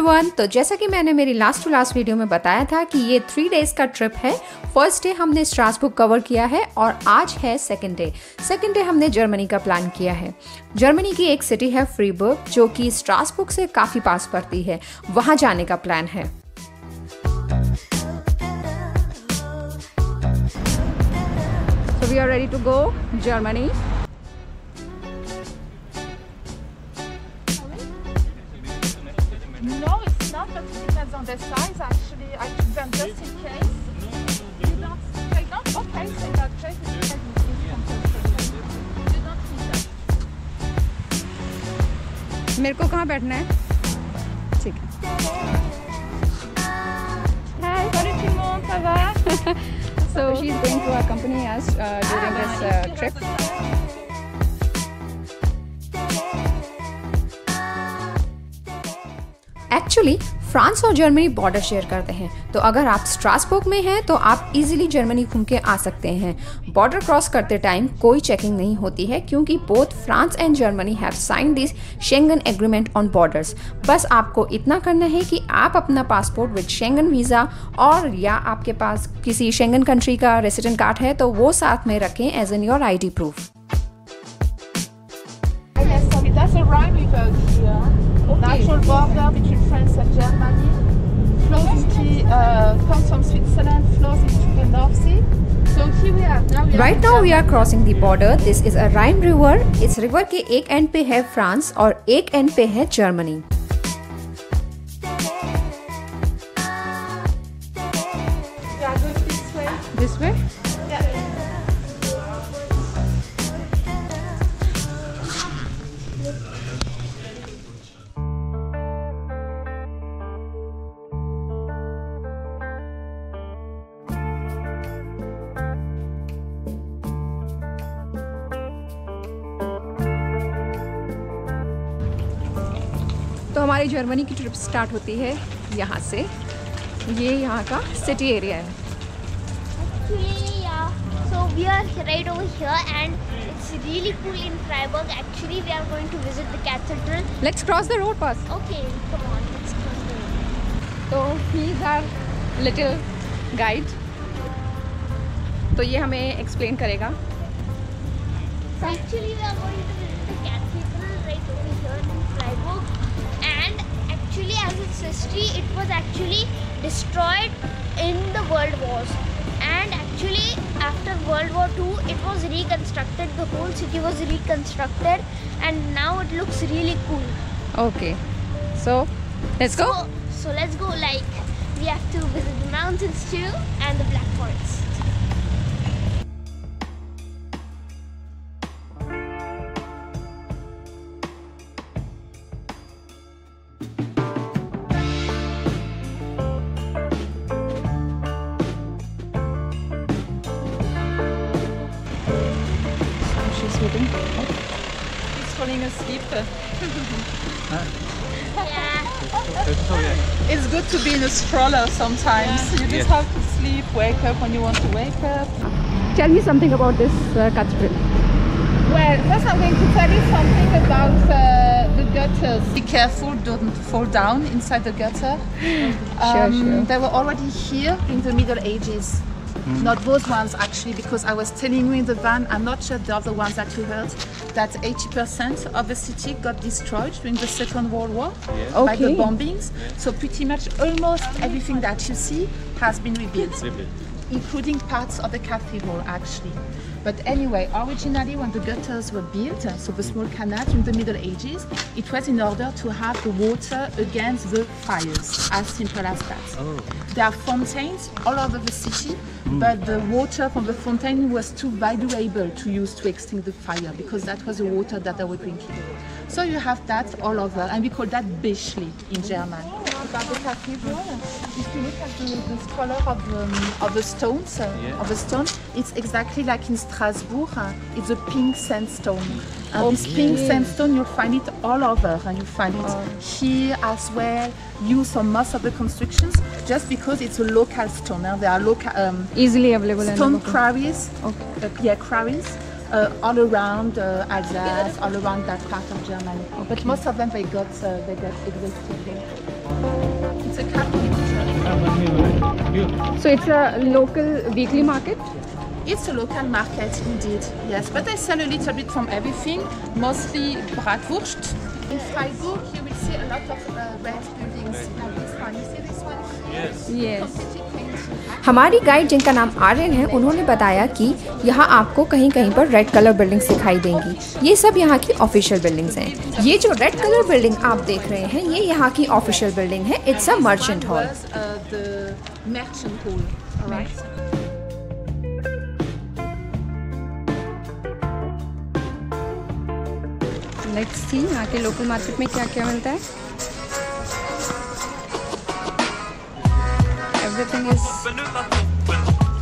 Everyone तो जैसा कि मैंने मेरी लास्ट टू लास्ट वीडियो में बताया था कि ये थ्री डेज़ का ट्रिप है। फ़र्स्ट डे हमने स्ट्रासबुक कवर किया है और आज है सेकंड डे सेकंड डे हमने जर्मनी का प्लान किया है। जर्मनी की एक सिटी है फ्रीबर्ग जो कि स्ट्रासबुक से काफ़ी पास पड़ती है। वहाँ जाने का प्लान है। So we are ready to go on the size actually. I took them just in case. You don't take them? Okay, so in that case, it's taken compulsory. You don't need that. मेरे को कहाँ बैठना है ठीक है Hi, salut tout le monde, ça va? So she's going to accompany us uh, during this uh, trip. actually France और Germany border share करते हैं। तो अगर आप स्ट्रासबर्ग में हैं तो आप इजीली जर्मनी घूम के आ सकते हैं। बॉर्डर क्रॉस करते टाइम कोई चेकिंग नहीं होती है, क्योंकि both France and Germany have sign this Schengen agreement on borders बस आपको इतना करना है कि आप अपना पासपोर्ट विद शेंगन वीज़ा और या आपके पास किसी शेंगन कंट्री का रेसिडेंट कार्ड है तो वो साथ में रखें as an your I D proof Yes, so that's a Rhine River here. Natural border between France and Germany. Flows into, uh, comes from Switzerland, flows into the North Sea. So here we are. Now we are right in now we are Germany. Crossing the border this is a Rhine river इस river के एक and पे है France और एक and पे है Germany हमारी जर्मनी की ट्रिप स्टार्ट होती है यहाँ से ये यहाँ का सिटी एरिया है Actually, yeah. So we are right over here, and it's really cool in Freiburg. Actually, we are going to visit the cathedral. Let's cross the road pass Okay, come on, let's cross the road. तो he is our little guide तो ये हमें explain करेगा actually, we are going to history it was actually destroyed in the world wars. And actually after world war ii it was reconstructed. The whole city was reconstructed. And now it looks really cool. Okay. So let's so, go so let's go. Like we have to visit the mountains too and the black forest. to be in a stroller sometimes. Yeah. You just have to sleep, wake up when you want to wake up. Tell me something about this uh, Well, first I'm going to tell you something about uh, the gutters. Be careful, don't fall down inside the gutter. sure, um, sure. They were already here in the Middle Ages. Not those ones actually, because I was telling you in the van, I'm not sure the other ones that you heard, that 80% of the city got destroyed during the Second World War by the Okay. bombings. So pretty much almost everything that you see has been rebuilt including parts of the cathedral actually. But anyway, originally when the gutters were built, uh, so the small canals in the Middle Ages, it was in order to have the water against the fires, as simple as that. There are fountains all over the city, but the water from the fountain was too valuable to use to extinguish the fire because that was the water that they were drinking. So you have that all over, and we call that Beschli in German about the cathedral. If you look at the, the color of the, um, of the stones, uh, yeah. of the stone, it's exactly like in Strasbourg. Uh, it's a pink sandstone. And okay. this pink sandstone, you'll find it all over. And you find it oh. here as well, used on most of the constructions, just because it's a local stone. Uh, there are local um, easily available stone quarries. Okay. Uh, yeah, quarries uh, all around uh, Alsace, all around that part of Germany. But most of them they got uh, they got existed. It's a Catholic. So it's a local weekly market. It's a local market indeed, yes. But they sell a little bit from everything, mostly bratwurst. In Freiburg, you will see a lot of uh, red buildings like this one. You see this one? Yes. Completely painted. हमारी guide जिनका नाम आर्यन है, उन्होंने बताया कि यहाँ आपको कहीं कहीं पर रेड कलर बिल्डिंग्स दिखाई देंगी। ये सब यहाँ की ऑफिशियल बिल्डिंग्स हैं। ये जो रेड कलर बिल्डिंग आप देख रहे हैं, ये यहाँ की ऑफिशियल बिल्डिंग है। It's a merchant hall. Let's see यहाँ के लोकल मार्केट में क्या क्या मिलता है। Everything is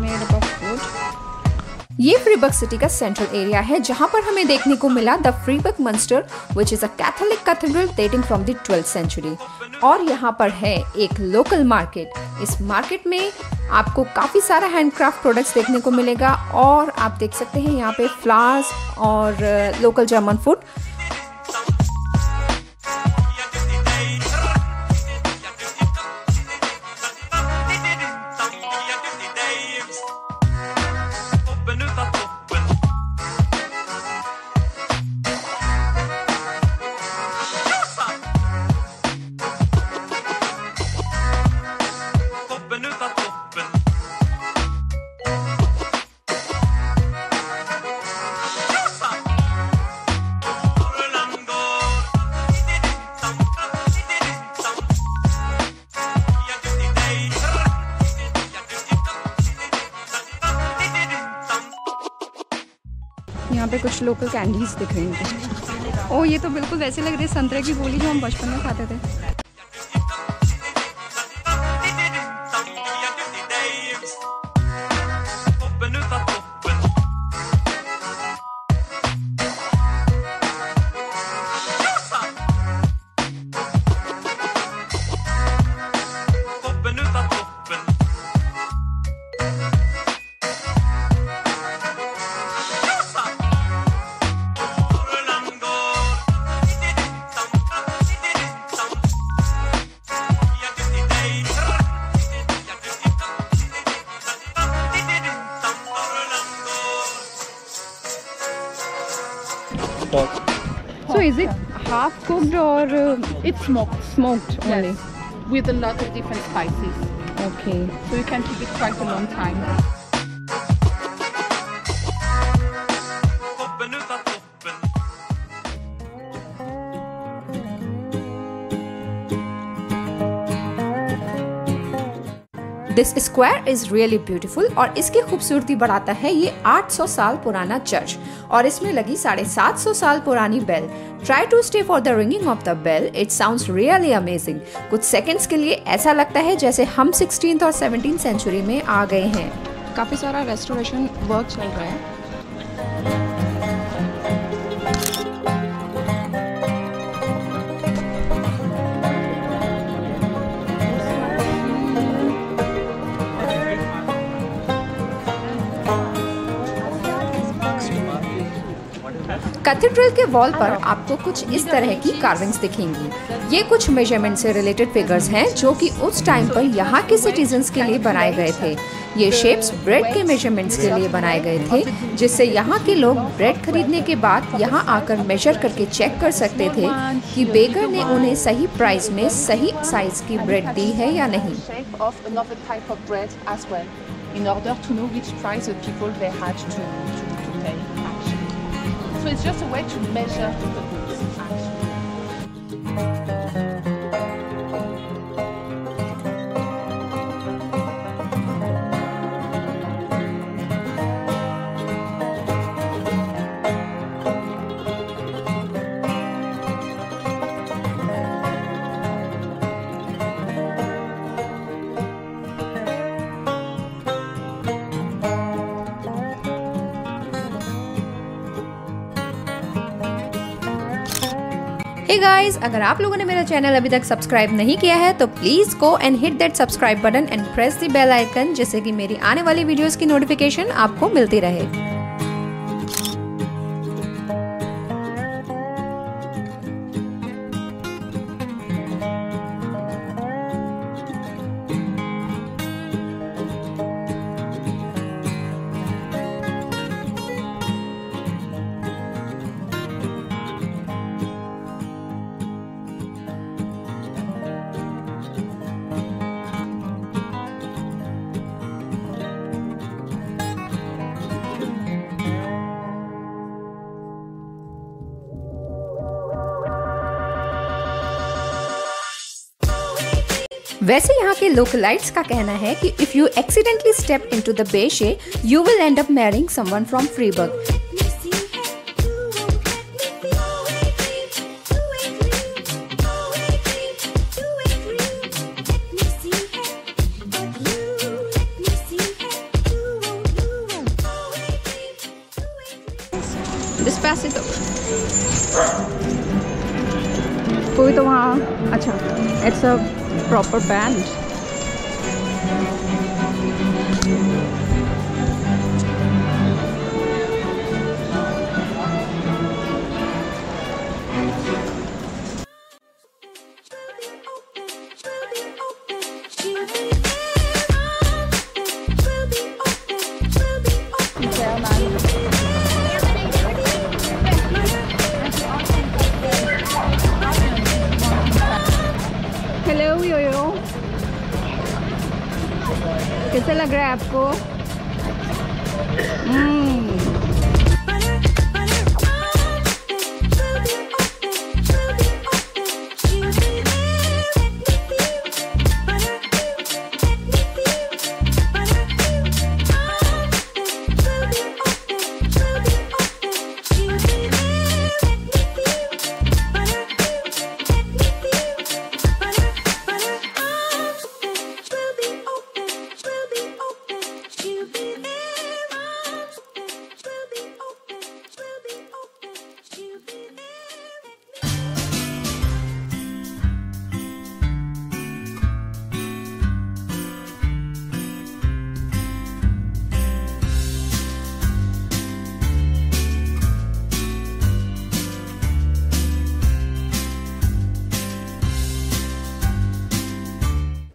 made up of food ये फ्रीबर्ग सिटी का सेंट्रल एरिया है, जहाँ पर हमें देखने को मिला the Freiburg Munster which is a Catholic cathedral dating from the twelfth century और यहाँ पर है एक लोकल मार्केट इस मार्केट में आपको काफ़ी सारा हैंडक्राफ्ट प्रोडक्ट्स देखने को मिलेगा, और आप देख सकते हैं यहाँ पे फ्लावर्स और लोकल जर्मन फ़ूड कुछ लोकल कैंडीज दिख रही हैं। ओ ये तो बिल्कुल वैसे लग रही संतरे की गोली जो हम बचपन में खाते थे। Half cooked or uh, It's smoked smoked only? Yes. with a lot of different spices. Okay. So you can keep it quite a long time. This square is really beautiful और इसकी खूबसूरती बढ़ाता है ये 800 साल पुराना चर्च और इसमें लगी साढ़े सात सौ साल पुरानी bell try to stay for the ringing of the bell it sound really amazing कुछ सेकेंड्स के लिए ऐसा लगता है जैसे हम सिक्सटीन और सेवनटीन सेंचुरी में आ गए हैं। काफ़ी सारा रेस्टोरेशन वर्क चल रहा है। कैथेड्रल के वॉल पर आपको कुछ इस तरह की कार्विंग्स दिखेंगी। ये कुछ मेज़रमेंट से रिलेटेड फिगर्स हैं जो कि उस टाइम पर यहाँ के सिटीजन्स के लिए बनाए गए थे। ये शेप्स ब्रेड के मेजरमेंट्स के लिए बनाए गए थे जिससे यहाँ के लोग ब्रेड खरीदने के बाद यहाँ आकर मेजर करके चेक कर सकते थे कि बेकर ने उन्हें सही प्राइस में सही साइज़ की ब्रेड दी है या नहीं। In order to know which price the people they had to, to, to pay. So it's just a way to measure hey guys अगर आप लोगों ने मेरा चैनल अभी तक सब्सक्राइब नहीं किया है तो please go and hit that subscribe button and press the bell icon जिससे कि मेरी आने वाली वीडियोस की नोटिफिकेशन आपको मिलती रहे। वैसे यहाँ के लोकलाइट्स का कहना है कि if you accidentally step into the Bachle you will end up marrying someone from Freiburg Despacito. कोई तो वहाँ अच्छा इट्स अ प्रॉपर बैंड कैसा लग रहा है आपको?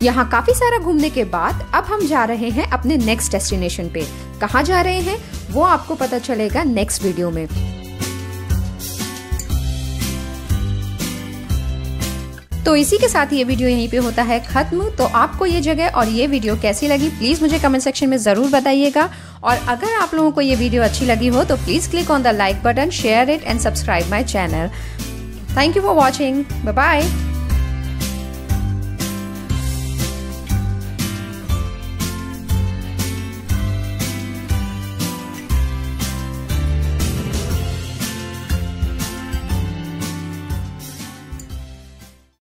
यहाँ काफ़ी सारा घूमने के बाद अब हम जा रहे हैं अपने नेक्स्ट डेस्टिनेशन पे। कहाँ जा रहे हैं? वो आपको पता चलेगा नेक्स्ट वीडियो में। तो इसी के साथ ये वीडियो यहीं पे होता है खत्म। तो आपको ये जगह और ये वीडियो कैसी लगी प्लीज़ मुझे कमेंट सेक्शन में ज़रूर बताइएगा। और अगर आप लोगों को ये वीडियो अच्छी लगी हो तो please click on the like button share it and subscribe my channel thank you for watching bye